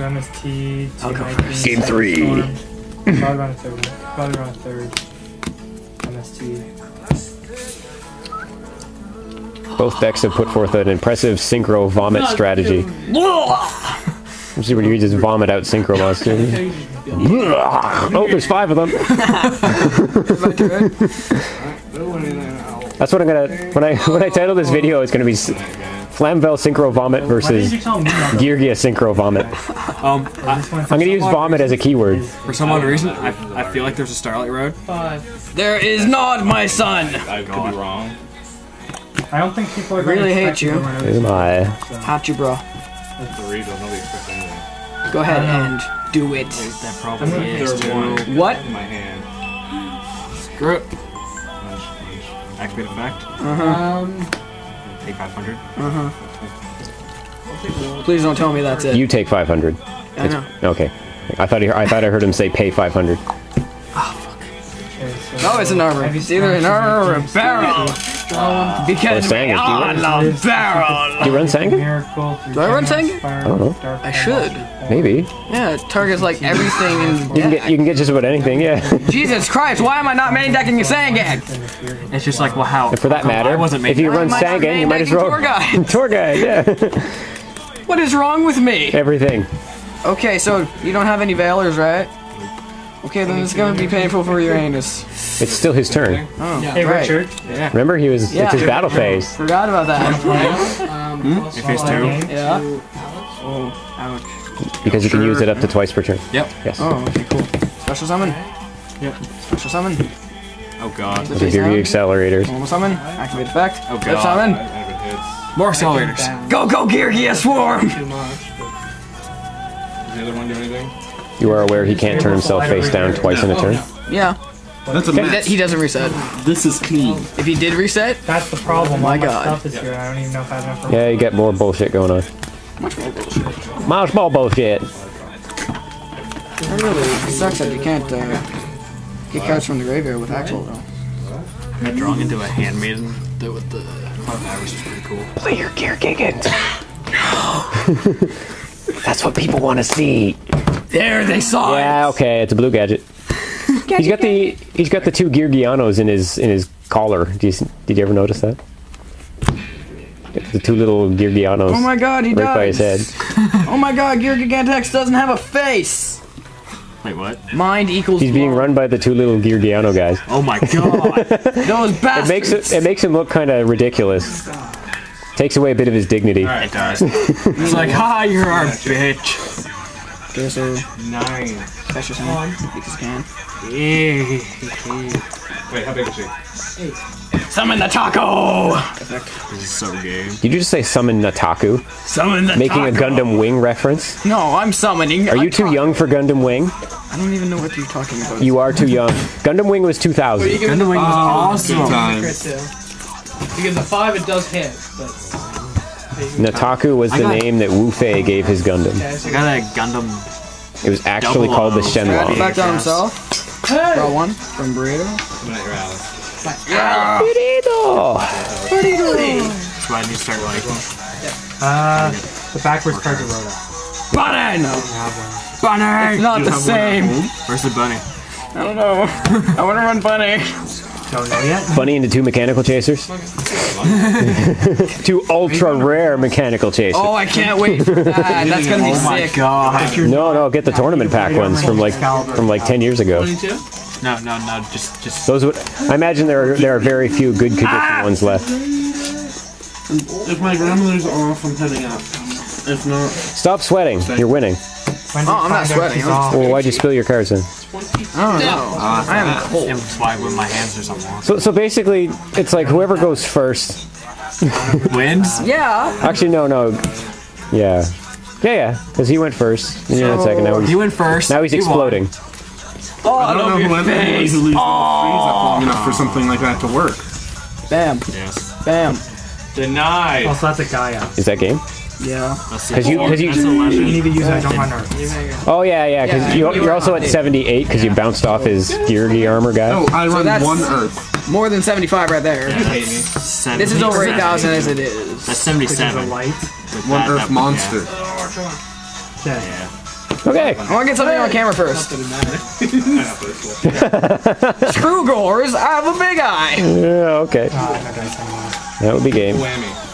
to MST to I'll go first. Game three. Storm. Probably run third. Probably run third. MST. Both decks have put forth an impressive synchro vomit strategy. See where you just vomit out synchro monsters. oh, there's five of them. That's what I'm gonna when I when I title this video. It's gonna be S- Flamvell Synchro Vomit versus did you tell me that? Geargia Synchro Vomit. Um, I, I'm gonna use vomit as a keyword. for some odd reason, I, I feel like there's a Starlight Road. Five. There is not my son. I could be wrong. I don't think people are Really gonna hate you. to run out of Hot you, bro. Three, though. Nobody expects anything. Go ahead and do it. That probably is one What? in my hand. Screw it. Punch, punch. Activate effect. Um, Take 500. Please don't tell me that's it. You take 500. I know. Okay. I thought he, I thought I heard him say pay 500. okay, so No, it's an armor. It's either an smashes armor or a against barrel. Or Because we Sangus. Do you all run- love barrel. Do you run Sangan? Do I run Genesis, I don't know. I should. Maybe. Yeah, it targets like everything in You can get you can get just about anything. Yeah. Jesus Christ, why am I not main decking a Sangan? It's just like, well, how? And for that matter, I wasn't if you run am Sangan, you might as well tour guide? tour guide. Yeah. What is wrong with me? Everything. Okay, so you don't have any Valors, right? Okay, then it's gonna be painful for Uranus. It's still his turn. Oh, Hey right. Richard. Remember, he was Yeah. it's his battle phase. Forgot about that. If it's hmm? two. Yeah. Oh, ouch. Because you can use it up to twice per turn. Yep. Yes. Oh, okay, cool. Special summon. Yep. Special summon. Oh god. The To face give you down. accelerators. Normal summon. Activate effect. Oh, Flip God. summon. And if More accelerators. Go, go, Gear Swarm! Too much. does the other one do anything? You are aware he can't turn himself face down twice in a turn. Yeah. That's a He, mess. he doesn't reset. This is clean. If he did reset, That's the problem. my God. stuff is here. I don't even know if I have enough. Yeah, you get more bullshit going on. much more bullshit. Miles ball bullshit. It really sucks that you can't uh, get cards from the graveyard with actual though. Got drawn into a handmaiden. The, with the five hours is pretty cool. Play your gear Gigant. That's what people want to see. There, they saw it. Yeah, okay, it's a blue gadget. He's got the he's got the two Geargianos in his in his collar. Did you did you ever notice that? The two little Geargianos Oh my god, he right by his head. Oh my god, Gear Gigant X doesn't have a face! Wait, what? Mind equals He's being one. run by the two little Geargiano guys. Oh my god. Those It makes it it makes him look kind of ridiculous. Takes away a bit of his dignity. it does. It's like, ha, you're our bitch. Okay, so Nine. special summon. Because can. Wait, how big is she? Eight. Summon the taco! This is so gay. Did you just say summon Nataku? Summon the Making a! Gundam Wing reference? No, I'm summoning. Are you too young for Gundam Wing? I don't even know what you're talking about. You are too young. Gundam Wing was 2000. Gundam Wing was Good awesome. time. Because the five, it does hit, but Nataku was the got- name that Wufei gave his Gundam. I got a Gundam. It was actually Double called the O. Shenlong. back on himself. Draw one from Burrito. I'm at. Burrito! That's why I need to start like. Uh, the backwards cards are wrote out. Bunny! No. Bunny! It's not the same. Where's the bunny? I don't know. I want to run Bunny. Don't know yet. Bunny into two mechanical chasers. two ultra rare mechanical chasers. Oh, I can't wait for that. That's gonna be Oh my sick. god. No, no, get the tournament pack ones from like from like ten years ago. twenty-two. No, no, no. Just, just. Those would I imagine there are there are very few good condition ah! ones left. If my grandmother's off, I'm heading out. If not, Stop sweating. You're winning. When Oh, I'm not sweating. she's I'm? Well, why'd you spill your cards then? I don't know. I am cold. That's why I win my hands or something. So so basically, it's like whoever goes first. Wins? Yeah. Actually, no, no. Yeah. Yeah, yeah, because he went first, and you went second. Now he's, You win first. now he's you won. exploding. Oh, I don't know who anybody who leaves the freeze up long oh. enough for something like that to work. Bam. Yes. Bam. Denied. Oh, also, that's a Gaia. Is that game? Yeah. Because you, because You you. need to use I don't want Earth. Oh yeah, yeah. Because Yeah, you, you you're also at 78 because you bounced off his Geargiarmor guy. Oh, I run that's- one Earth. More than 75 right there. Hate. This is over 8,000 as it is. That's Which is a 77. light. One that, Earth that- monster. Okay. Yeah. Okay. I want to get something on camera first. Screw goers, I have a big eye. Yeah, okay. No dice anymore. That would be game. Whammy.